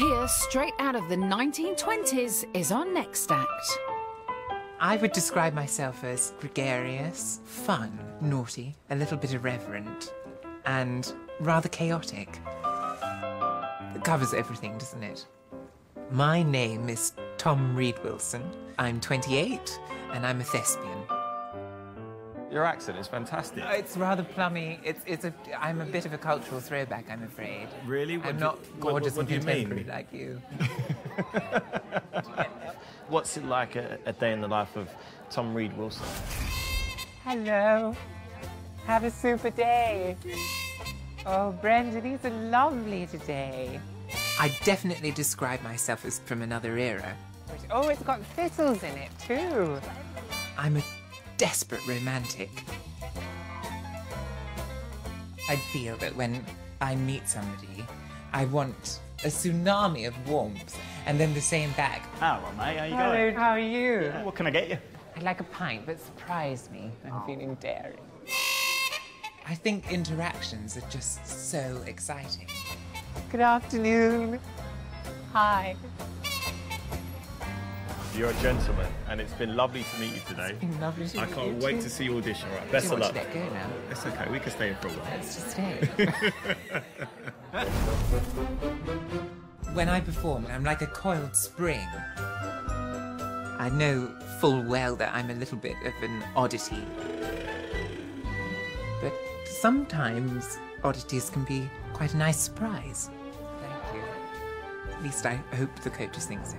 Here, straight out of the 1920s, is our next act. I would describe myself as gregarious, fun, naughty, a little bit irreverent, and rather chaotic. It covers everything, doesn't it? My name is Tom Read Wilson. I'm 28, and I'm a thespian. Your accent is fantastic. Uh, it's rather plummy. It's, it's a, I'm a bit of a cultural throwback, I'm afraid. Really? What I'm do- not what- gorgeous what do and you mean? like you. What's it like a, a day in the life of Tom Read Wilson? Hello. Have a super day. Oh, Brenda, these are lovely today. I definitely describe myself as from another era. Oh, it's got thistles in it, too. I'm a desperate romantic. I feel that when I meet somebody, I want a tsunami of warmth, and then the same back. Hello, mate. How you Hello, going? how are you? What can I get you? I'd like a pint, but surprise me. I'm oh. feeling daring. I think interactions are just so exciting. Good afternoon. Hi. You're a gentleman, and it's been lovely to meet you today. It's been Lovely to I meet can't you wait too. to see your audition. All right, Do best you of luck. let go now? It's okay. We can stay in for a while. Let's just stay. when I perform, I'm like a coiled spring. I know full well that I'm a little bit of an oddity. But sometimes oddities can be quite a nice surprise. Thank you. At least I hope the coaches think so.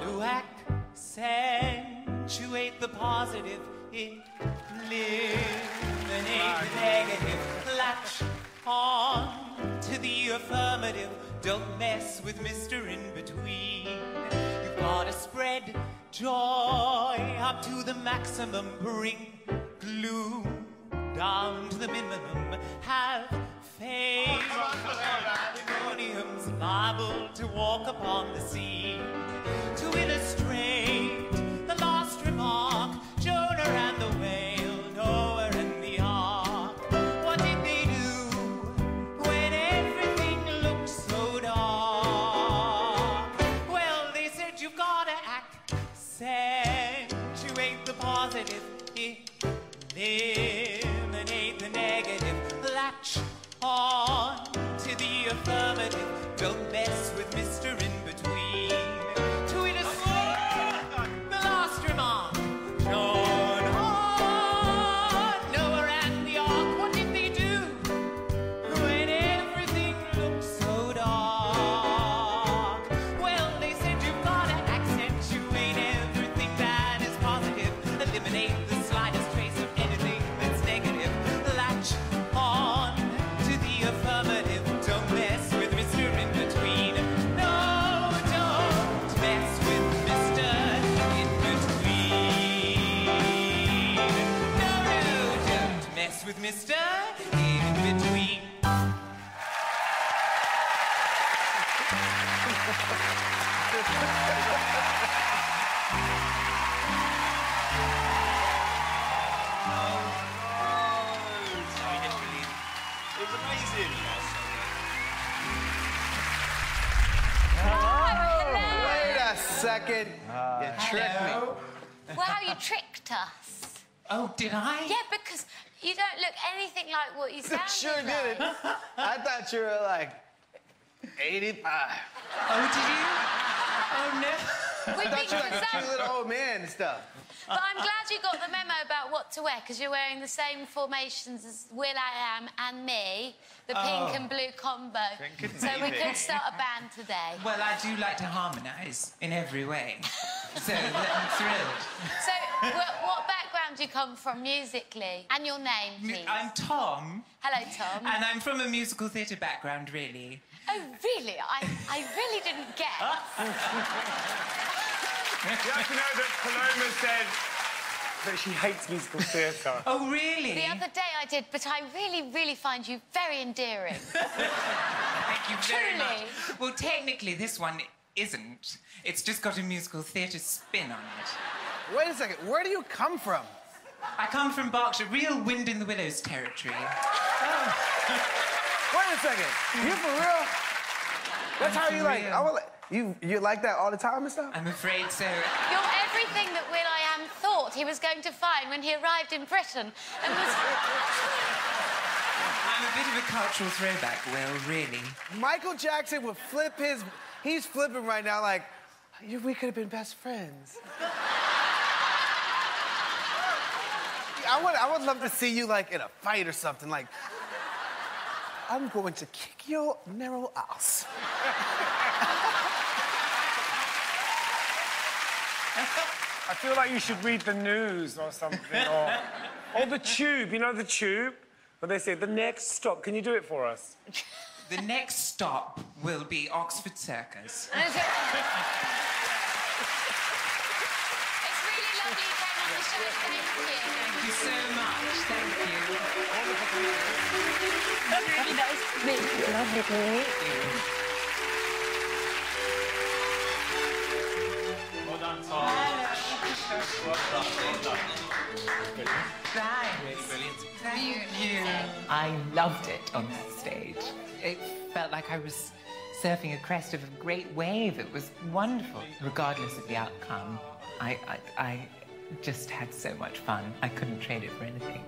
To accentuate the positive, eliminate the negative, latch on to the affirmative. Don't mess with Mr. In Between. You've got to spread joy up to the maximum, bring gloom down to the minimum. Have faith. Pandemonium's liable to walk upon the scene eliminate the negative, latch on It's amazing. Wait a second. you tricked me. Wow, you tricked us. Oh, did I? Yeah, because you don't look anything like what you sound Sure like. didn't. I thought you were like 85. Oh, did you? Oh, no. We've I thought you were like a cute little old man and stuff. But I'm glad you got the memo about what to wear because you're wearing the same formations as will.i.am and me, the pink oh. and blue combo. So we could start a band today. Well, I do like to harmonise in every way. So I'm thrilled. So, what, what background do you come from musically? And your name, please. I'm Tom, Hello, Tom. and I'm from a musical theatre background, really. Oh, really? I, I really didn't get. You have to know that Paloma said that she hates musical theatre. Oh, really? The other day I did, but I really, really find you very endearing. Thank you very Truly. much. Well, technically, this one isn't. It's just got a musical theatre spin on it. Wait a second. Where do you come from? I come from Berkshire, real wind in the willows territory. Ah. Wait a second. You for real? That's how you like. I will, you you like that all the time and stuff? I'm afraid so. You're everything that will.i.am thought he was going to find when he arrived in Britain and was. I'm a bit of a cultural throwback, Will, really. Michael Jackson would flip his. He's flipping right now, like, we could have been best friends. I would, I would love to see you like in a fight or something. Like, I'm going to kick your narrow ass. I feel like you should read the news or something, or, or the tube. You know the tube? But they say the next stop. Can you do it for us? The next stop will be Oxford Circus. It's really lovely you came on the show. Thank you. So much. Thank you. Really nice to meet you. Lovely to meet you. Thank you. I loved it on that stage. It felt like I was surfing a crest of a great wave. It was wonderful. Regardless of the outcome, I, I just had so much fun. I couldn't trade it for anything.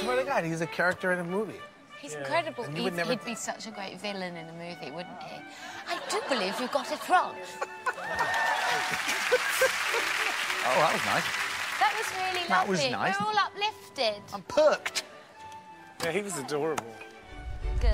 Swear to God, he's a character in a movie. He's incredible. And He'd, never- he'd be such a great villain in a movie, wouldn't he? I do believe you got it wrong. Oh, that was nice. That was really lovely. That was nice. We're all uplifted. I'm perked. Yeah, he was adorable. Good.